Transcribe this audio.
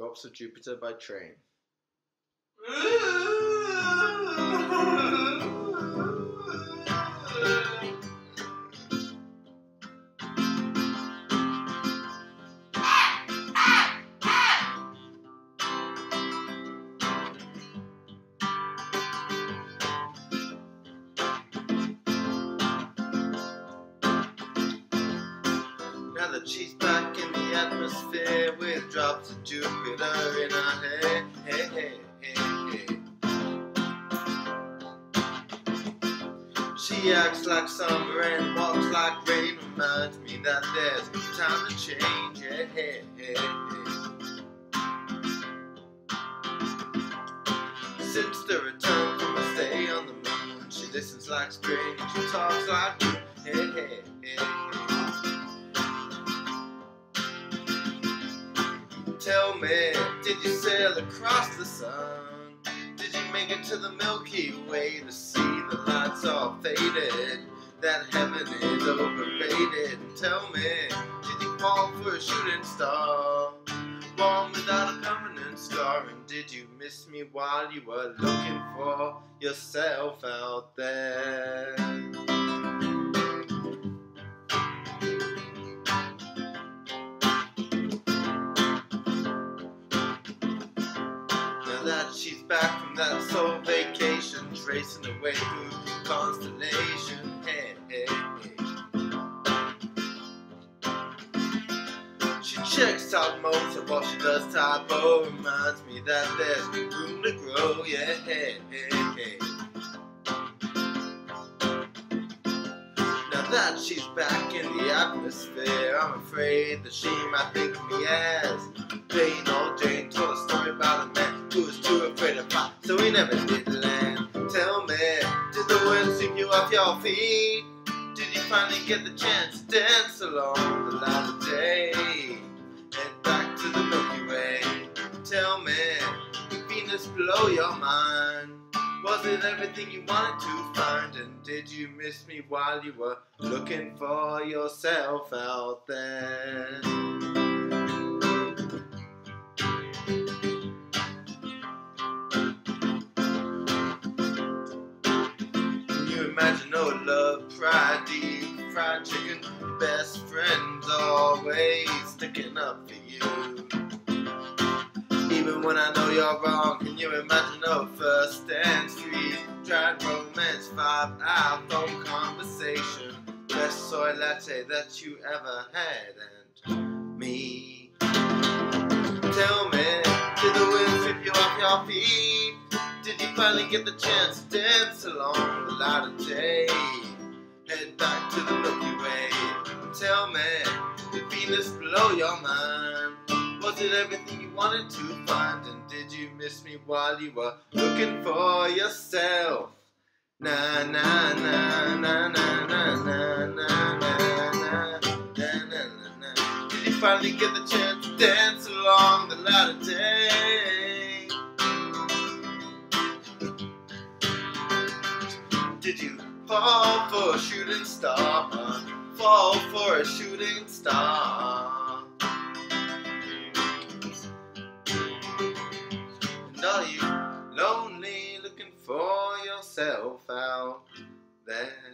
Drops of Jupiter by train. Now that she's back atmosphere with drops of Jupiter in her hair. Hey, hey, hey, hey. She acts like summer and walks like rain. Reminds me that there's time to change. Yeah, hey, hey, hey. Since the return from a stay on the moon, she listens like and she talks like. Hey, hey, hey, hey. Tell me, did you sail across the sun? Did you make it to the Milky Way to see the lights all faded? That heaven is overrated. Tell me, did you fall for a shooting star? Born without a permanent scar, and did you miss me while you were looking for yourself out there? She's back from that soul vacation, tracing away through constellation. Hey, hey, hey. She checks out Mozart while she does Tae Bo. Reminds me that there's room to grow. Yeah, hey, hey, hey. Now that she's back in the atmosphere, I'm afraid that she might think of me as Jane or Jane told a story about a man too afraid to fly, so he never did land. Tell me, did the wind sweep you off your feet? Did you finally get the chance to dance along the light of day? And back to the Milky Way. Tell me, did Venus blow your mind? Was it everything you wanted to find? And did you miss me while you were looking for yourself out there? Imagine no love, pride, deep fried chicken? Best friends always sticking up for you. Even when I know you're wrong, can you imagine no first and street? Tried romance, five iPhone conversation. Best soy latte that you ever had, and me. Tell me, did the wind sweep you off your feet? Finally get the chance to dance along the light of day? Head back to the Milky Way. Tell me, did Venus blow your mind? Was it everything you wanted to find? And did you miss me while you were looking for yourself? Na na na na na na na na na na na na na. Did you finally get the chance to dance along the light of day? Did you fall for a shooting star? Fall for a shooting star. And are you lonely looking for yourself out there?